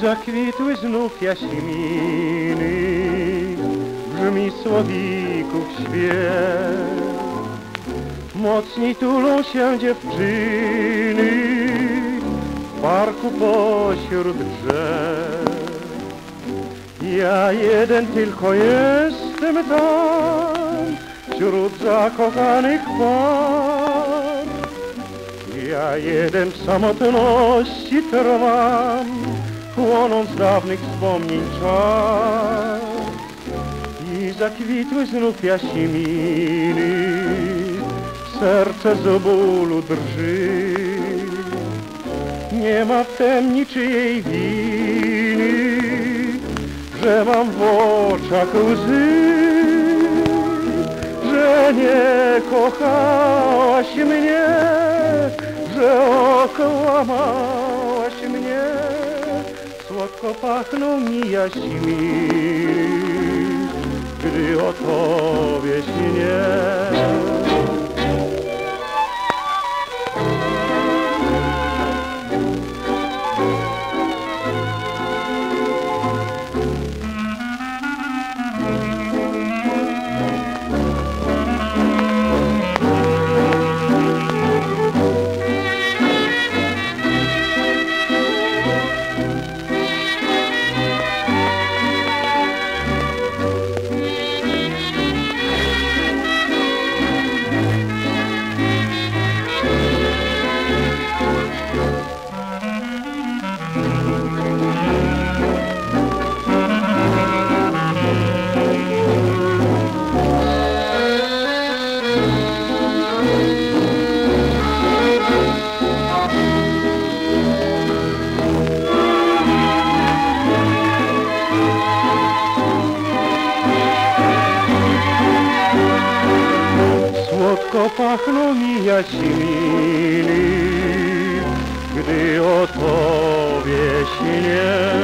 zakwitły znów jaśminy, brzmi słowików śpiew. Mocniej tulą się dziewczyny w parku pośród drzew. Ja jeden tylko jestem tam, wśród zakochanych par. Ja jeden w samotności trwam, płonąc dawnych wspomnień czas. I zakwitły znów jaśminy, serce z bólu drży. Nie ma w tem niczyjej winy, że mam w oczach łzy, że nie kochałaś mnie, że okłamałaś mnie. Słodko pachną mi jaśminy, gdy o tobie śnię. Pachną mi jaśminy, gdy o tobie śnię.